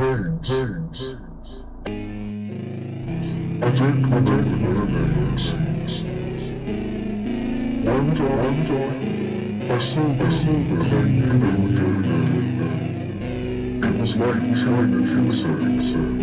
I think I don't remember their. One day, one day, I saw the silver saw I knew they would go. It was like she was saying, something,